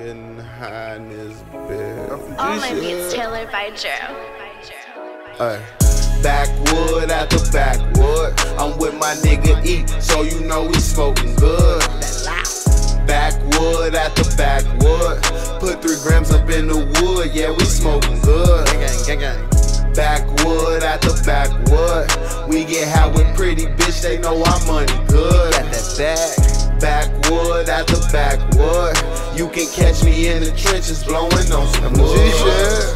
high in this bed. All my beats tailored by Drew. Ay. Backwood at the backwood. I'm with my nigga E, so you know we smoking good. Backwood at the backwood. Put three grams up in the wood, yeah, we smoking good. Backwood at the backwood. We get high with pretty bitch, they know our money good. Got that back. At the backwood. You can catch me in the trenches blowing on some wood.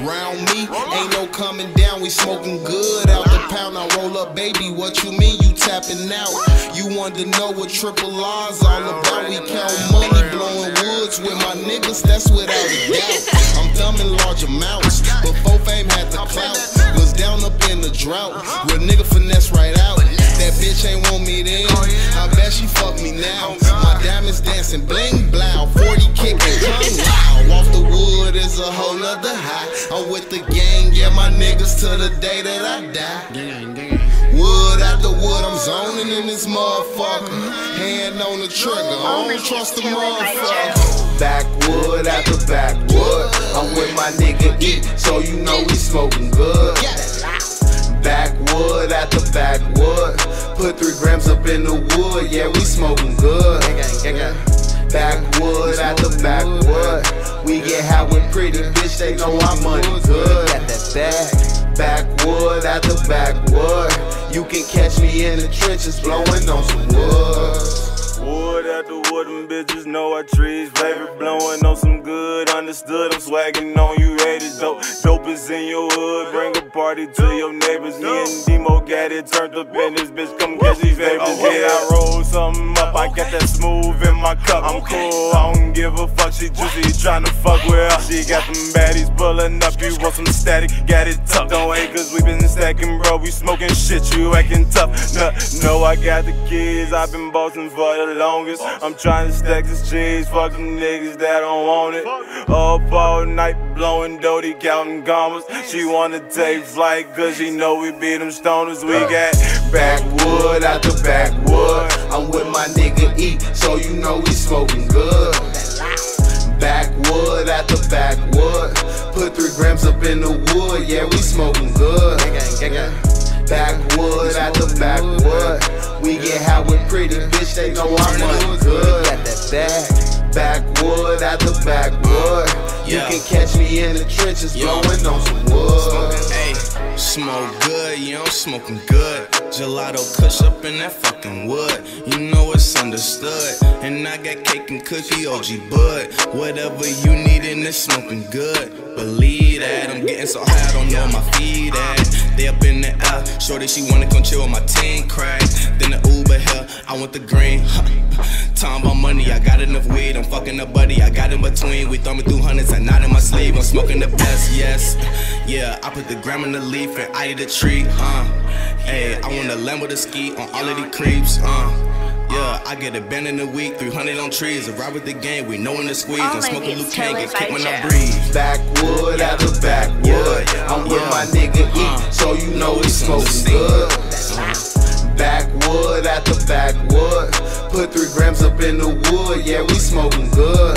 Round me, ain't no coming down, we smoking good. Out the pound, I roll up, baby. What you mean you tapping out? You want to know what triple R's all about? We count money, blowing woods with my niggas, that's without a doubt. I'm thumbing large amounts, but Fo Fame had the clout. Was down up in the drought, real nigga finesse right out. That bitch ain't want me then, I bet she fuck me now. My diamonds dancing, bling blow, 40 kicking, tongue loud. Off the wood is a whole nother high. I'm with the gang, yeah, my niggas to the day that I die. Wood after wood, I'm zoning in this motherfucker. Hand on the trigger, I don't trust the motherfucker. Backwood at the backwood. I'm with my nigga E, so you know we smoking good. Backwood at the backwood. Put three grams up in the wood, yeah, we smoking good. Backwood at the backwood. We get high with pretty bitch, they know our money good. Got that back. Backwood at the backwood. You can catch me in the trenches blowing on some wood. Wood after wood, them bitches know our trees favorite. Blowing on some good, understood. I'm swagging on you haters. Dope, dope is in your hood. Bring party to your neighbors. Me and Demo got it turned up in this bitch. Come catch these favorites. Yeah, I roll something up. I got that smooth in my cup. I'm cool, I don't give a fuck. She juicy, tryna fuck with her. She got them baddies pulling up. You want some static? Got it tough. Don't hate, cause we been stacking, bro. We smoking shit. You acting tough. No, no, I got the keys. I've been bossing for the longest. I'm trying to stack this cheese, fuck them niggas that don't want it. Up all night, blowing doty, counting commas. She wanna take flight, cause she know we beat them stoners. We got Backwood out the backwood. I'm with my nigga E, so you know we smoking good. Backwood at the backwood. Put three grams up in the wood, yeah, we smoking good. Backwood at the backwood. We get high with pretty bitch, they know our money good. Got that back. Backwood at the backwood. You can catch me in the trenches blowing on some wood. Smoke good, you know I'm smoking good. Gelato kush up in that fucking wood. You know it's understood. And I got cake and cookie, OG Bud. Whatever you need in this smoking good. Believe that. I'm getting so high, I don't know my feet at. They up in the air. Shorty, she wanna come chill with my team crack. Then the Uber here, I want the green. Time about money, I got enough weed. I'm fucking a buddy, I got in between. We thumbing through hundreds and not in my sleeve. I'm smoking the best, yes. Yeah, I put the gram in the leaf and I eat a tree, uh. Hey, I want a lamb with a ski on all of these creeps, uh. Yeah, I get a band in a week, 300 on trees. I ride with the gang, we know when to squeeze. All I'm my smoking beats Luke Kang, get tailored kicked when I breathe. Backwood at the backwood. Yeah, I'm with yeah. my nigga E, Uh, so you know we it's smoking good. Backwood at the backwood. Put three grams up in the wood, yeah, we smoking good.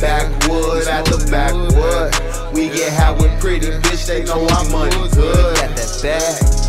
Backwood at the backwood. We get high with pretty bitch, they know our money good. Got that back.